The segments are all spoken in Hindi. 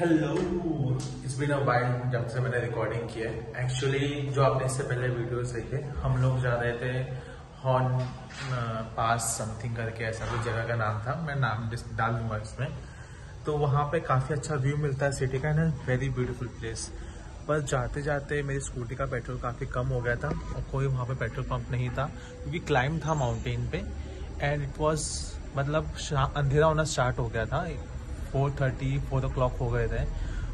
हेलो बीन अ वाइल जब से मैंने रिकॉर्डिंग की है। एक्चुअली जो आपने इससे पहले वीडियोस देखे, हम लोग जा रहे थे हॉर्न पास समथिंग करके, ऐसा कोई जगह का नाम था। मैं नाम डाल दूँगा इसमें। तो वहाँ पे काफ़ी अच्छा व्यू मिलता है सिटी का एंड वेरी ब्यूटीफुल प्लेस बस जाते जाते मेरी स्कूटी का पेट्रोल काफ़ी कम हो गया था, और कोई वहाँ पे पेट्रोल पंप नहीं था, क्योंकि क्लाइम था माउंटेन पे एंड इट वाज मतलब अंधेरा होना स्टार्ट हो गया था। Four thirty four o'clock हो गए थे।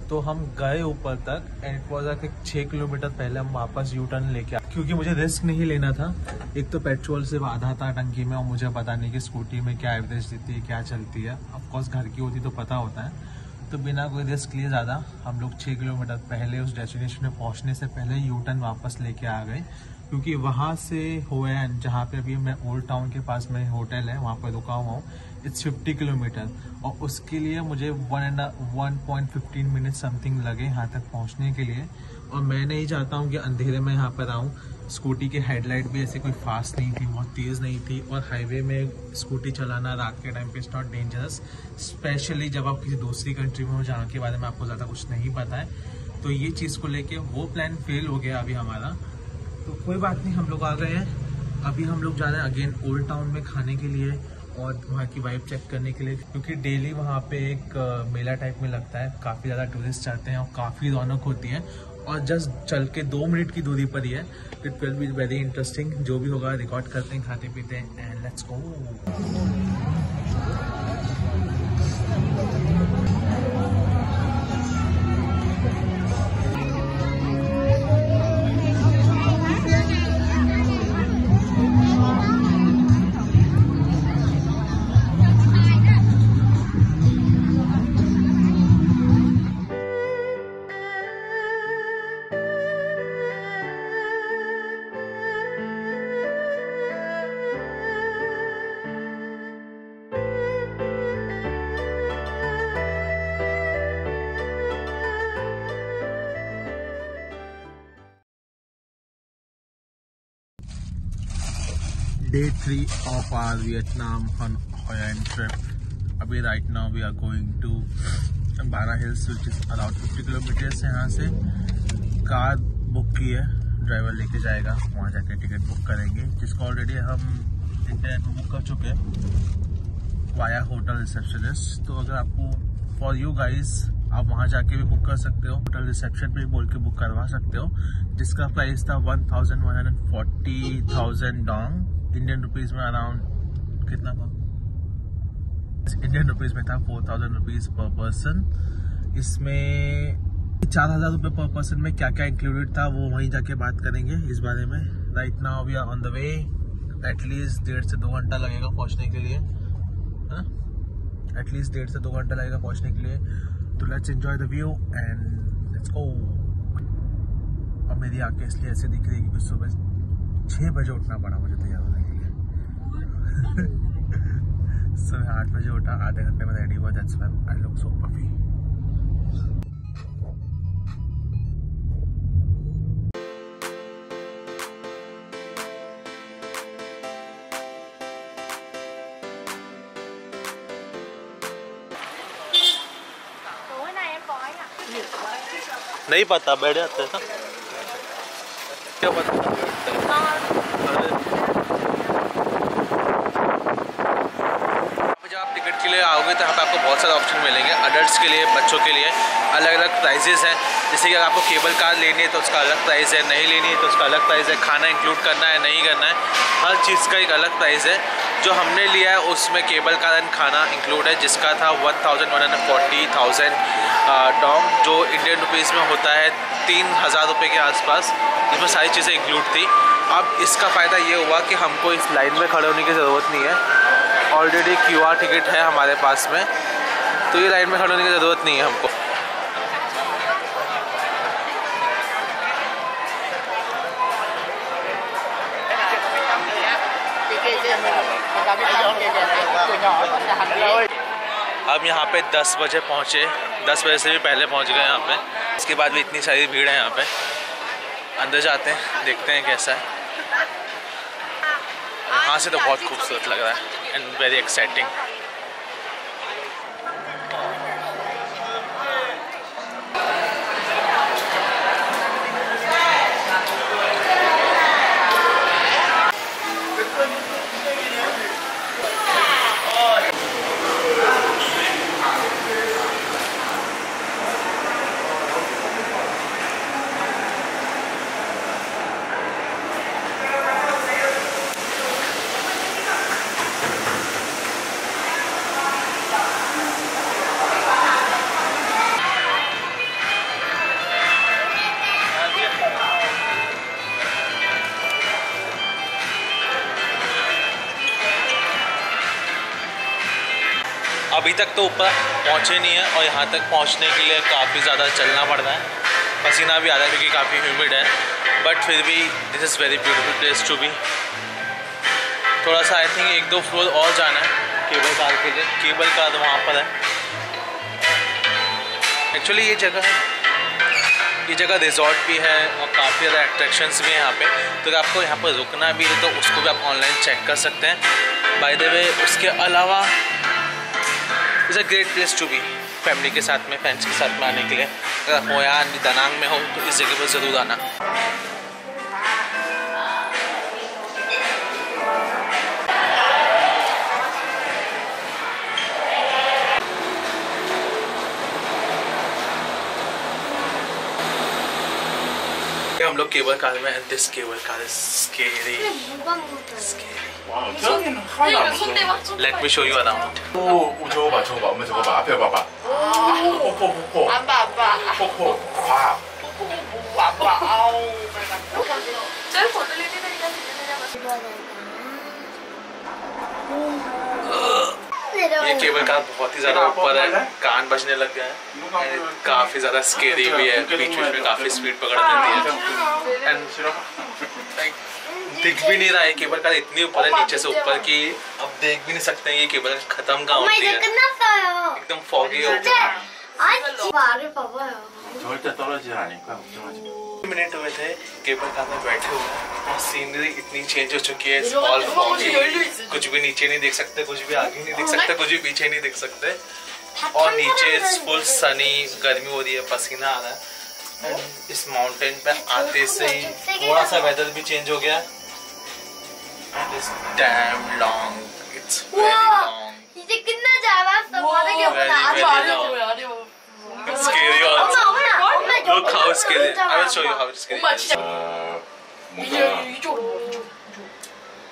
तो हम गए ऊपर तक एंड इट वॉज़ लाइक छः किलोमीटर पहले हम वापस यू टर्न लेके आए। क्योंकि मुझे रिस्क नहीं लेना था। एक तो पेट्रोल सिर्फ़ आधा था टंकी में, और मुझे पता नहीं कि स्कूटी में क्या एवरेज देती है, क्या चलती है। ऑफकोर्स घर की होती तो पता होता है। तो बिना कोई रिस्क लिए ज़्यादा, हम लोग छः किलोमीटर पहले उस डेस्टिनेशन में पहुँचने से पहले यू टर्न वापस लेके आ गए। क्योंकि वहाँ से होएन जहाँ पे अभी मैं ओल्ड टाउन के पास में होटल है, वहाँ पे रुका हुआ हूँ। इट्स फिफ्टी किलोमीटर और उसके लिए मुझे one and one point fifteen minute something लगे यहाँ तक पहुँचने के लिए। और मैं नहीं चाहता हूँ कि अंधेरे में यहाँ पर आऊँ। स्कूटी की हेडलाइट भी ऐसे कोई फास्ट नहीं थी, बहुत तेज़ नहीं थी। और हाईवे में स्कूटी चलाना रात के टाइम पे इट्स नॉट डेंजरस स्पेशली जब आप किसी दूसरी कंट्री में हो, जहाँ के बारे में आपको ज़्यादा कुछ नहीं पता है। तो ये चीज़ को लेके वो प्लान फेल हो गया अभी हमारा। तो कोई बात नहीं, हम लोग आ गए हैं। अभी हम लोग जा रहे हैं अगेन ओल्ड टाउन में खाने के लिए। और वहाँ की वाइब चेक करने के लिए, क्योंकि डेली वहाँ पे एक मेला टाइप में लगता है। काफ़ी ज़्यादा टूरिस्ट आते हैं और काफ़ी रौनक होती है। और जस्ट चल के दो मिनट की दूरी पर ही है। It will be very interesting जो भी होगा रिकॉर्ड करते हैं खाते पीते हैं and let's go day three of our Vietnam trip अभी right now we are going to Ba Na Hills which is around fifty kilometres यहाँ से। कार बुक की है ड्राइवर लेके जाएगा, वहाँ जाके टिकट बुक करेंगे। जिसको ऑलरेडी हम इंटरनेट में बुक कर चुके हैं वाया होटल रिसेप्शनिस्ट तो अगर आपको फॉर यू गाइस आप वहाँ जाके भी बुक कर सकते हो होटल रिसेप्शन पे भी बोल के बुक करवा सकते हो। जिसका प्राइस था one thousand one hundred forty thousand dong Indian rupees में अराउंड कितना था? इंडियन रुपीज़ में था four thousand rupees per person इसमें चार हज़ार रुपये पर पर्सन में क्या क्या इंक्लूडेड था, वो वहीं जाके बात करेंगे इस बारे में. Right now we are on the way at least डेढ़ से दो घंटा लगेगा पहुँचने के लिए. एटलीस्ट डेढ़ से दो घंटा लगेगा पहुँचने के लिए. तो let's enjoy the view and let's go और मेरी आँखें इसलिए ऐसे दिख रही है क्योंकि सुबह छः बजे उठना पड़ा मुझे के सुबह आठ बजे उठा आधे घंटे में रेडी हुआ that's why I look so puffy नहीं पता बैठ जाते हैं क्या पता? जब आप टिकट के लिए आओगे तो यहाँ पे आपको बहुत सारे ऑप्शन मिलेंगे अडल्ट के लिए, बच्चों के लिए। अलग अलग प्राइजेज़ हैं। जैसे कि अगर आपको केबल कार लेनी है तो उसका अलग प्राइस है, नहीं लेनी है तो उसका अलग प्राइस है, खाना इंक्लूड करना है, नहीं करना है, हर चीज़ का एक अलग प्राइस है। जो हमने लिया है, उसमें केबल कार एंड खाना इंक्लूड है, जिसका था one thousand one hundred forty thousand dong जो इंडियन रुपीज़ में होता है, तीन हज़ार रुपये के आसपास जिसमें सारी चीज़ें इंक्लूड थी। अब इसका फ़ायदा ये हुआ कि हमको इस लाइन में खड़े होने की ज़रूरत नहीं है। ऑलरेडी क्यू आर टिकट है हमारे पास में तो ये लाइन में खड़े होने की ज़रूरत नहीं है हमको। अब यहाँ पे 10 बजे पहुँचे 10 बजे से भी पहले पहुँच गए यहाँ पे। इसके बाद भी इतनी सारी भीड़ है यहाँ पे। अंदर जाते हैं, देखते हैं कैसा है। यहाँ से तो बहुत खूबसूरत लग रहा है। एंड वेरी एक्साइटिंग अभी तक तो ऊपर पहुँचे नहीं है और यहाँ तक पहुँचने के लिए काफ़ी ज़्यादा चलना पड़ रहा है। पसीना भी आ रहा है क्योंकि काफ़ी ह्यूमिड है। बट फिर भी this is very beautiful place to be थोड़ा सा आई थिंक एक दो फ्लोर और जाना है। केबल कार के लिए। केबल कार वहाँ पर है। एक्चुअली ये जगह है। ये जगह रिजॉर्ट भी है और काफ़ी ज़्यादा अट्रैक्शंस भी हैं यहाँ पे। तो अगर आपको यहाँ पर रुकना भी है तो उसको भी आप ऑनलाइन चेक कर सकते हैं। बाय द वे उसके अलावा is a great place to be family के साथ में फ्रेंड्स के साथ में आने के लिए। अगर हो या दनांग में हो तो इस जगह पर ज़रूर आना। हम लोग केबल कार में this cable car is scary 와, 저기는 하나도 안 무서워. Let me show you around 오, 오, 저거 봐, 저거 봐. 엄마 저거 봐. 앞에 봐봐. 폭포, 폭포. 아빠 아빠 폭포. 와. 오 아빠 아우 빨간 चल फोटो लेते थे निकल निकल ये केबल कार बहुत ही ज्यादा ऊपर है कान बजने लग गया है And काफी ज्यादा स्केरी भी है बीच बीच में काफी स्पीड पकड़ देती है एंड 싫어? दिख भी नहीं रहा है केबल का इतनी ऊपर है नीचे से ऊपर की अब देख भी नहीं सकते हैं ये केबल खत्म का होती है। एकदम फॉगी हो। मिनट हुए थे केबल में बैठे हुए और सीनरी इतनी चेंज हो चुकी है ऑल फॉगी कुछ भी नीचे नहीं देख सकते कुछ भी आगे नहीं देख सकते कुछ भी पीछे नहीं देख सकते। और नीचे फुल सनी गर्मी हो रही है पसीना आ रहा है। इस माउंटेन पे आते से ही थोड़ा सा वेदर भी चेंज हो गया। And it's damn long it's very 우와 long 이제 끝나지 않았어. 바닥에 Very, 보면 very 아주 long. 아래로 아래로 scary 엄마 also 엄마 엄마 look how scary I will show you how scary 엄마 it is. 진짜 어, 이제 뭔가 이쪽으로 봐, 이쪽 이쪽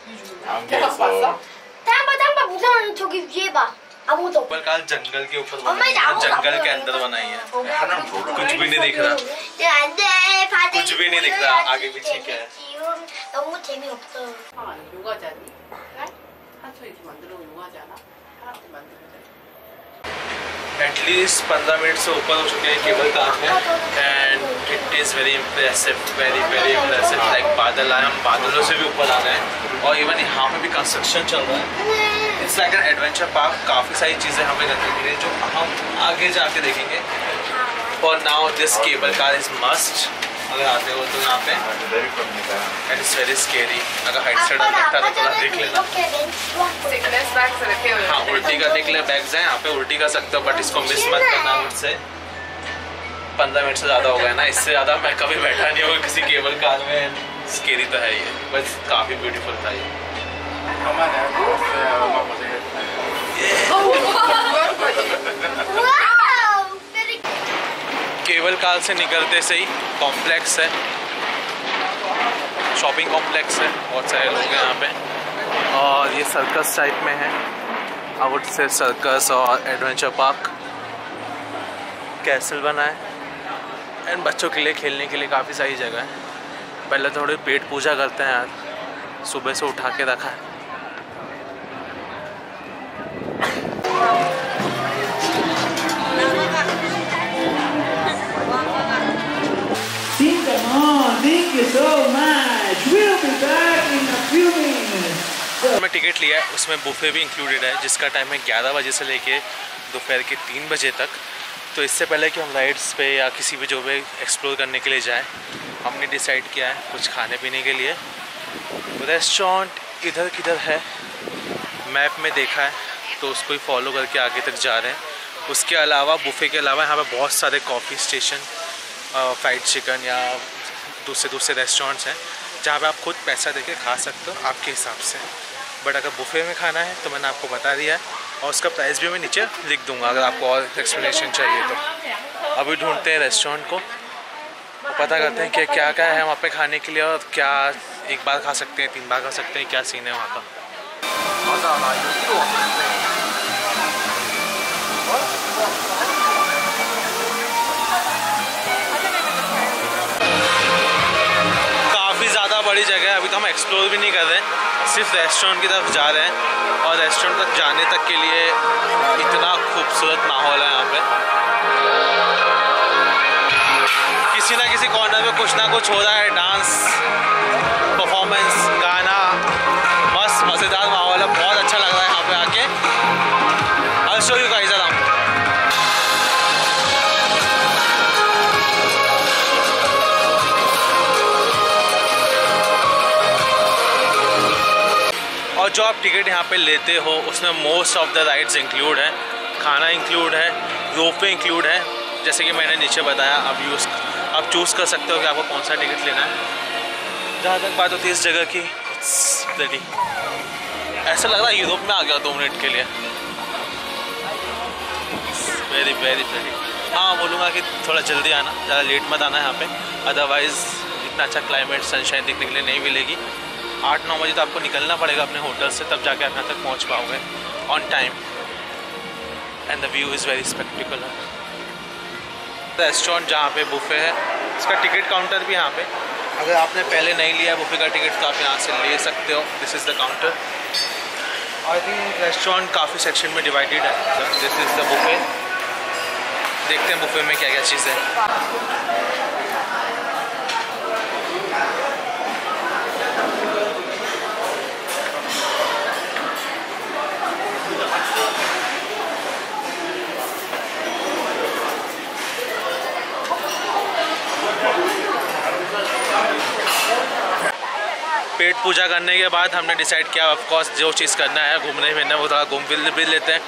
이쪽 안개에서 봤어? 탐바 탐바 무서운 저기 위에 봐. 아무것도 없어. Cable car जंगल के ऊपर 엄마 बनाई 이제 है 아무것도 जंगल 안 के 보여. अंदर बनाई है 하나는 몰라. कुछ भी नहीं दिख रहा 이제 안 돼. 바닥에 कुछ भी नहीं दिख रहा, आगे पीछे क्या है? 지금 너무 재미없어. 아, 요가지 않니? 네? 한초 이렇게 만들어 놓은 요가지 않아? 사람들 만들어 एटलीस्ट पंद्रह मिनट से ऊपर हो चुके हैं केबल कार में and it is very impressive very very impressive like बादल आए हम बादलों से भी ऊपर आ गए हैं और इवन यहाँ पे भी कंस्ट्रक्शन चल रहा है it's like an adventure park काफ़ी सारी चीज़ें हमें करने के लिए जो हम आगे जाके देखेंगे और now this cable car is must अगर आते हो तो यहाँ पे एंड इट्स वेरी स्केरी अगर हेडसेट और तो लगता है तो थोड़ा देख लेना। हाँ। उल्टी का देख ले बैग्स हैं। यहाँ पे उल्टी का सकते हो बट इसको मिस मत करना मुझसे। पंद्रह मिनट से ज़्यादा हो गया ना इससे ज़्यादा मैं कभी बैठा नहीं होगा किसी केबल कार में। स्केरी तो है ये बस काफ़ी ब्यूटीफुल था ये। हमारा केबल कार से निकलते से ही कॉम्प्लेक्स है। शॉपिंग कॉम्प्लेक्स है, बहुत सारे लोग हैं यहाँ पे। और ये सर्कस टाइप में है। आउट से सर्कस और एडवेंचर पार्क कैसल बना है। एंड बच्चों के लिए, खेलने के लिए काफ़ी सारी जगह है। पहले थोड़ी पेट पूजा करते हैं यार। सुबह से उठा के रखा है। Thank टिकट लिया है, उसमें बुफे भी इंक्लूडेड है, जिसका टाइम है ग्यारह बजे से लेके दोपहर के तीन बजे तक। तो इससे पहले कि हम राइड्स पे या किसी भी जो भी एक्सप्लोर करने के लिए जाएँ, हमने डिसाइड किया है कुछ खाने पीने के लिए। रेस्टोरेंट इधर किधर है मैप में देखा है तो उसको ही फॉलो करके आगे तक जा रहे हैं। उसके अलावा बुफे के अलावा यहाँ पे बहुत सारे कॉफ़ी स्टेशन फ्राइड चिकन या दूसरे दूसरे रेस्टोरेंट्स हैं, जहाँ पे आप खुद पैसा देके खा सकते हो आपके हिसाब से। बट अगर बुफे में खाना है तो मैंने आपको बता दिया है, और उसका प्राइस भी मैं नीचे लिख दूँगा, अगर आपको और एक्सप्लेनेशन चाहिए तो। अभी ढूंढते हैं रेस्टोरेंट को, पता करते हैं कि क्या क्या है वहाँ पे खाने के लिए और क्या एक बार खा सकते हैं, तीन बार खा सकते हैं, क्या सीन है वहाँ का। हम एक्सप्लोर भी नहीं कर रहे हैं। सिर्फ़ रेस्टोरेंट की तरफ़ जा रहे हैं और रेस्टोरेंट तक जाने तक के लिए इतना खूबसूरत माहौल है यहाँ पे। किसी ना किसी कॉर्नर में कुछ ना कुछ हो रहा है। डांस परफॉर्मेंस गाना बस मज़ेदार माहौल है। बहुत जो आप टिकट यहाँ पे लेते हो, उसमें most of the rides include है। खाना इंक्लूड है रोपवे इंक्लूड है। जैसे कि मैंने नीचे बताया आप यूज़ आप चूज़ कर सकते हो कि आपको कौन सा टिकट लेना है। जहाँ तक बात होती है इस जगह की रेडी ऐसा लग रहा है यूरोप में आ गया दो मिनट के लिए। वेरी वेरी वेरी हाँ बोलूँगा कि थोड़ा जल्दी आना, ज़्यादा लेट मत आना यहाँ पे। अदरवाइज़ इतना अच्छा क्लाइमेट सनशाइन देखने के लिए नहीं मिलेगी। आठ नौ बजे तो आपको निकलना पड़ेगा अपने होटल से, तब जाके यहाँ तक पहुँच पाओगे on time and the view is very spectacular restaurant जहाँ पे बुफे है, इसका टिकट काउंटर भी यहाँ पे. अगर आपने पहले नहीं लिया बुफे का टिकट तो आप यहाँ से ले सकते हो. This is the counter I think restaurant काफ़ी सेक्शन में डिवाइडेड है. दिस इज़ द बुफे देखते हैं बुफे में क्या क्या चीज़ है. पेट पूजा करने के बाद हमने डिसाइड किया ऑफ़ कोर्स जो चीज़ करना है, घूमने फिरने वो थोड़ा घूम फिर भी लेते हैं।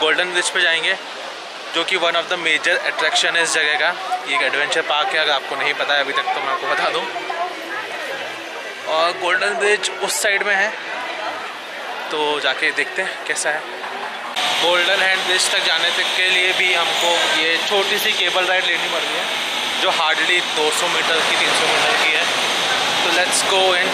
गोल्डन ब्रिज पे जाएँगे, जो कि one of the major attraction है इस जगह का। ये एक एडवेंचर पार्क है, अगर आपको नहीं पता है, अभी तक तो मैं आपको बता दूँ। और गोल्डन ब्रिज उस साइड में है तो जाके देखते हैं कैसा है। गोल्डन हैंड ब्रिज तक जाने तक के लिए भी हमको ये छोटी सी केबल राइड लेनी पड़ रही है, जो हार्डली 200 मीटर की 300 मीटर की है। तो let's go in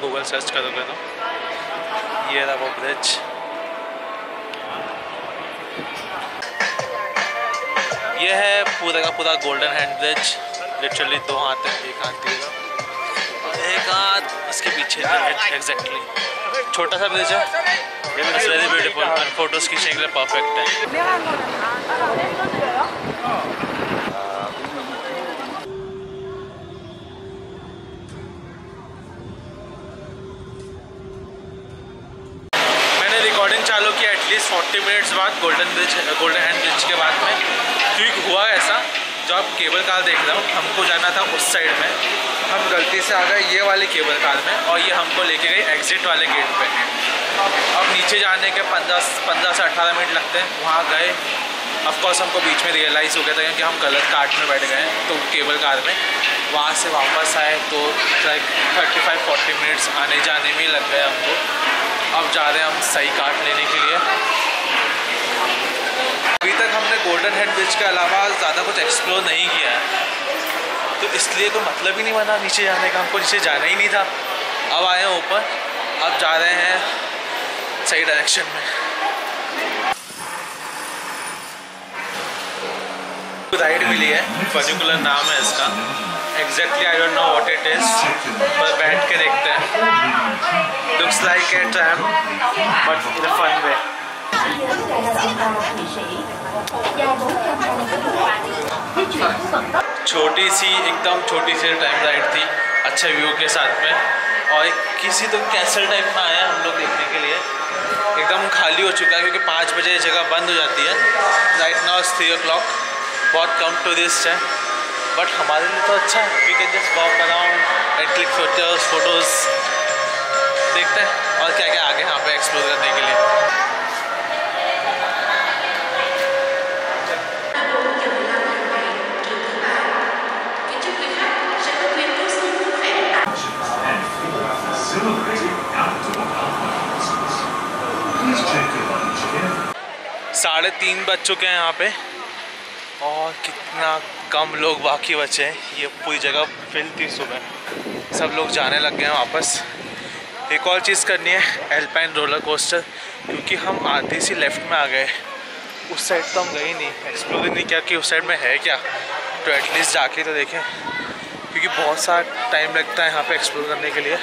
Google search करोगे तो। ये रहा वो ब्रिज ये है पूरा का पूरा गोल्डन हैंड ब्रिज लिटरली दो हाथ है, एक हाथ दिएगा और एक हाथ, उसके पीछे एग्जैक्टली छोटा सा ब्रिज है। वेरी ब्यूटीफुल फ़ोटोज़ खींचने के लिए परफेक्ट है। 40 मिनट्स बाद golden bridge golden hand bridge के बाद में क्योंकि हुआ ऐसा, जो आप केबल कार देख रहे हो, हमको जाना था उस साइड में। हम गलती से आ गए ये वाले केबल कार में और ये हमको लेके गई एग्जिट वाले गेट पे। अब नीचे जाने के पंद्रह पंद्रह से अठारह मिनट लगते हैं, वहाँ गए। ऑफकोर्स हमको बीच में रियलाइज़ हो गया था क्योंकि हम गलत कार्ट में बैठ गए तो केबल कार में। वहाँ से वापस आए तो like thirty five forty minutes आने जाने में लग गए हमको। अब जा रहे हैं हम सही कार्ट लेने के लिए। अभी तक हमने गोल्डन हेड ब्रिज के अलावा ज़्यादा कुछ एक्सप्लोर नहीं किया है। तो इसलिए कोई मतलब ही नहीं बना नीचे जाने का, हमको नीचे जाना ही नहीं था। अब आए हैं ऊपर, अब जा रहे हैं सही डायरेक्शन में। राइड मिली है पर्टिकुलर नाम है इसका। Exactly I don't know what it is पर बैठ के देखते हैं। Looks like a tram but in fun way छोटी सी, एकदम छोटी सी टाइम राइड थी, अच्छे व्यू के साथ में। और एक किसी तो कैसल टाइप में आया हम लोग देखने के लिए। एकदम खाली हो चुका है, क्योंकि पाँच बजे जगह बंद हो जाती है। Right now is three o'clock बहुत कम टूरिस्ट हैं बट हमारे लिए तो अच्छा है। We can just walk around and click photos photos देखते हैं और क्या क्या आगे यहाँ पे एक्सप्लोर करने के लिए। साढ़े तीन बज चुके हैं यहाँ पे। और कितना कम लोग बाकी बचे हैं। ये पूरी जगह फिल थी सुबह। सब लोग जाने लग गए हैं वापस। एक और चीज़ करनी है एल्पाइन रोलर कोस्टर क्योंकि हम आधी सी लेफ़्ट में आ गए उस साइड तो हम गए ही नहीं। एक्सप्लोर ही नहीं किया कि उस साइड में है क्या। तो एटलीस्ट जाके तो देखें। क्योंकि बहुत सारा टाइम लगता है यहाँ पे एक्सप्लोर करने के लिए।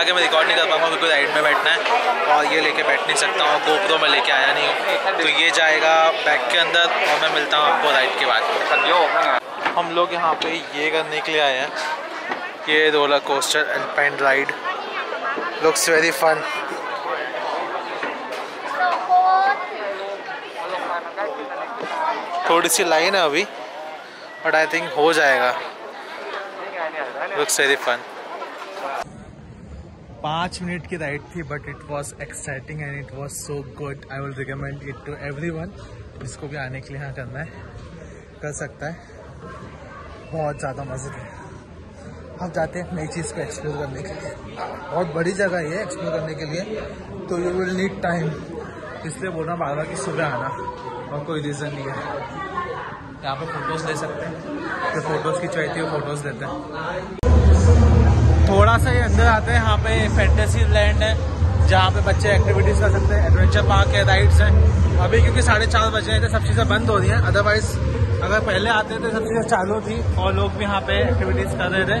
आगे मैं रिकॉर्ड नहीं कर पाऊँगा, क्योंकि राइड में बैठना है और ये लेके बैठ नहीं सकता हूँ गोप्रो में लेके आया नहीं हूँ। तो ये जाएगा बैग के अंदर और मैं मिलता हूँ आपको राइड के बाद। हम लोग यहाँ पे ये करने के लिए आए हैं ये roller coaster alpine ride looks very fun थोड़ी सी लाइन है अभी बट आई थिंक हो जाएगा। लुक्स वेरी फन पाँच मिनट की राइड थी but it was exciting and it was so good I will recommend it to everyone जिसको भी आने के लिए यहाँ करना है, कर सकता है। बहुत ज़्यादा मज़े है अब जाते हैं नई चीज़ को एक्सप्लोर करने के लिए। बहुत बड़ी जगह है एक्सप्लोर करने के लिए तो यू विल नीड टाइम इसलिए बोल रहा हूँ बार बार कि सुबह आना। और कोई रीज़न नहीं है। यहाँ पर फ़ोटोज़ ले सकते हैं। जो फ़ोटोज़ की चाहिए वो फ़ोटोज़ लेते हैं। थोड़ा सा ये अंदर आते हैं, यहाँ पे फैंटेसी लैंड है, जहाँ पे बच्चे एक्टिविटीज़ कर सकते हैं एडवेंचर पार्क है राइड्स हैं। अभी क्योंकि साढ़े चार बजे हैं तो सब चीज़ें बंद हो रही हैं। अदरवाइज़ अगर पहले आते थे, सब चीज़ें चालू थी, और लोग भी यहाँ पे एक्टिविटीज़ कर रहे थे।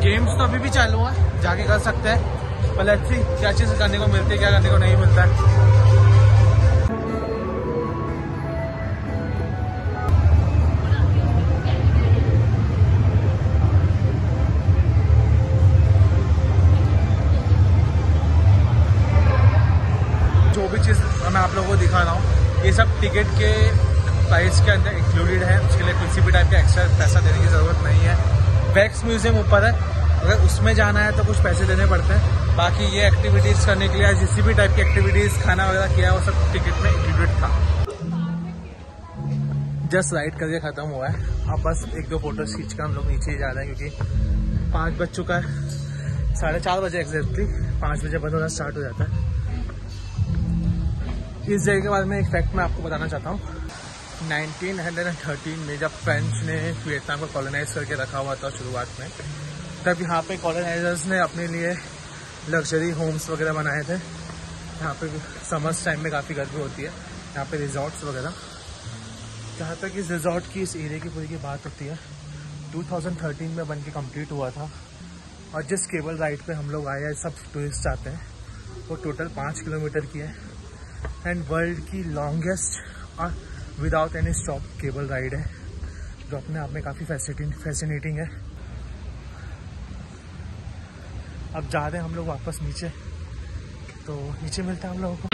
गेम्स तो अभी भी चालू है, जाके कर सकते हैं। पहले अच्छी क्या चीज़ करने को मिलती है, क्या करने को नहीं मिलता है। टिकट के प्राइस के अंदर इंक्लूडेड है, उसके लिए किसी भी टाइप का एक्स्ट्रा पैसा देने की ज़रूरत नहीं है। वैक्स म्यूज़ियम ऊपर है, अगर उसमें जाना है तो कुछ पैसे देने पड़ते हैं। बाकी ये एक्टिविटीज़ करने के लिए जिस भी टाइप की एक्टिविटीज़ खाना वगैरह किया, वो सब टिकट में इंक्लूडेड था। जस्ट राइड करके ख़त्म हुआ है। अब बस एक दो फ़ोटोज़ खींच कर हम लोग नीचे ही जा रहे हैं, क्योंकि पाँच बज चुका है। साढ़े चार बजे एग्जैक्टली पाँच बजे बंद होना स्टार्ट हो जाता है। इस जगह के बारे में एक फैक्ट मैं आपको बताना चाहता हूँ। 1913 में जब फ्रेंच ने वियतनाम को कॉलोनाइज करके रखा हुआ था शुरुआत में, तब यहाँ पे कॉलोनाइजर्स ने अपने लिए लग्जरी होम्स वगैरह बनाए थे। यहाँ पे समर्स टाइम में काफ़ी गर्मी होती है, यहाँ पे रिजॉर्ट्स वगैरह। जहाँ तक इस रिजॉर्ट की, इस एरिया की पूरी की बात होती है 2013 में बन के कंप्लीट हुआ था। और जिस केबल राइड पे हम लोग आए हैं, सब टूरिस्ट आते हैं, वो टोटल पाँच किलोमीटर की है। एंड वर्ल्ड की लॉन्गेस्ट और without any stop cable ride है। जो अपने आप में काफ़ी फैसिनेटिंग है। अब जा रहे हैं हम लोग वापस नीचे। तो नीचे मिलते हैं हम लोगों को।